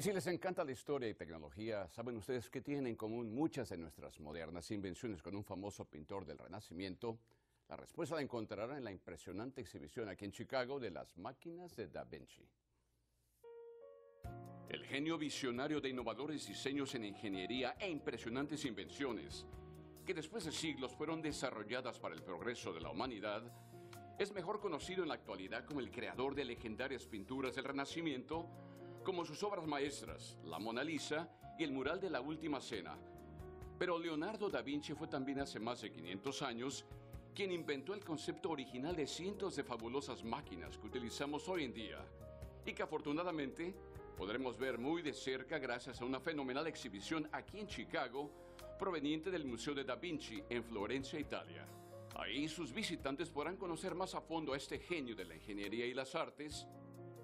Y si les encanta la historia y tecnología, ¿saben ustedes qué tienen en común muchas de nuestras modernas invenciones con un famoso pintor del Renacimiento? La respuesta la encontrarán en la impresionante exhibición aquí en Chicago de las máquinas de Da Vinci. El genio visionario de innovadores diseños en ingeniería e impresionantes invenciones, que después de siglos fueron desarrolladas para el progreso de la humanidad, es mejor conocido en la actualidad como el creador de legendarias pinturas del Renacimiento, como sus obras maestras, la Mona Lisa y el mural de la Última Cena. Pero Leonardo da Vinci fue también hace más de 500 años quien inventó el concepto original de cientos de fabulosas máquinas que utilizamos hoy en día y que afortunadamente podremos ver muy de cerca gracias a una fenomenal exhibición aquí en Chicago proveniente del Museo de Da Vinci en Florencia, Italia. Ahí sus visitantes podrán conocer más a fondo a este genio de la ingeniería y las artes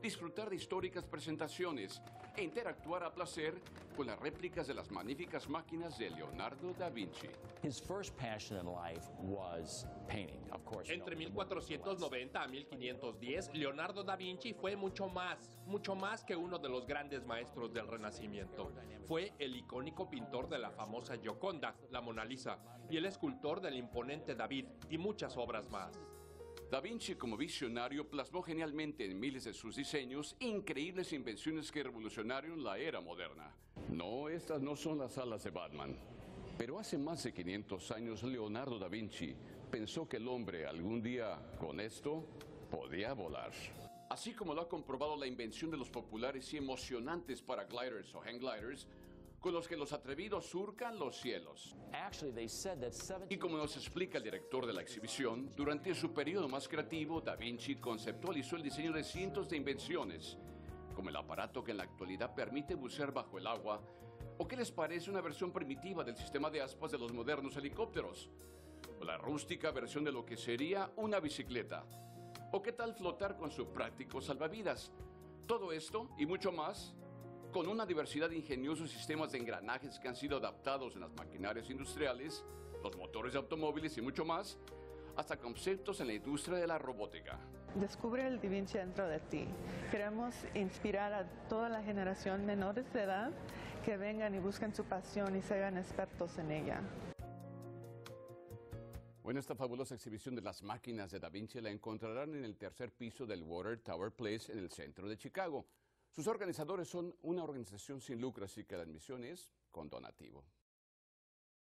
disfrutar de históricas presentaciones e interactuar a placer con las réplicas de las magníficas máquinas de Leonardo da Vinci. Entre 1490 a 1510, Leonardo da Vinci fue mucho más, mucho más que uno de los grandes maestros del Renacimiento. Fue el icónico pintor de la famosa Gioconda, la Mona Lisa, y el escultor del imponente David y muchas obras más. Da Vinci como visionario plasmó genialmente en miles de sus diseños increíbles invenciones que revolucionaron la era moderna. No, estas no son las alas de Batman. Pero hace más de 500 años Leonardo da Vinci pensó que el hombre algún día con esto podía volar. Así como lo ha comprobado la invención de los populares y emocionantes paragliders o hang gliders, con los que los atrevidos surcan los cielos. Y como nos explica el director de la exhibición, durante su periodo más creativo, Da Vinci conceptualizó el diseño de cientos de invenciones, como el aparato que en la actualidad permite bucear bajo el agua, o qué les parece una versión primitiva del sistema de aspas de los modernos helicópteros, o la rústica versión de lo que sería una bicicleta, o qué tal flotar con su práctico salvavidas. Todo esto y mucho más con una diversidad de ingeniosos sistemas de engranajes que han sido adaptados en las maquinarias industriales, los motores de automóviles y mucho más, hasta conceptos en la industria de la robótica. Descubre el Da Vinci dentro de ti. Queremos inspirar a toda la generación menores de edad que vengan y busquen su pasión y sean expertos en ella. Bueno, esta fabulosa exhibición de las máquinas de Da Vinci la encontrarán en el tercer piso del Water Tower Place en el centro de Chicago. Sus organizadores son una organización sin lucro, así que la admisión es con donativo.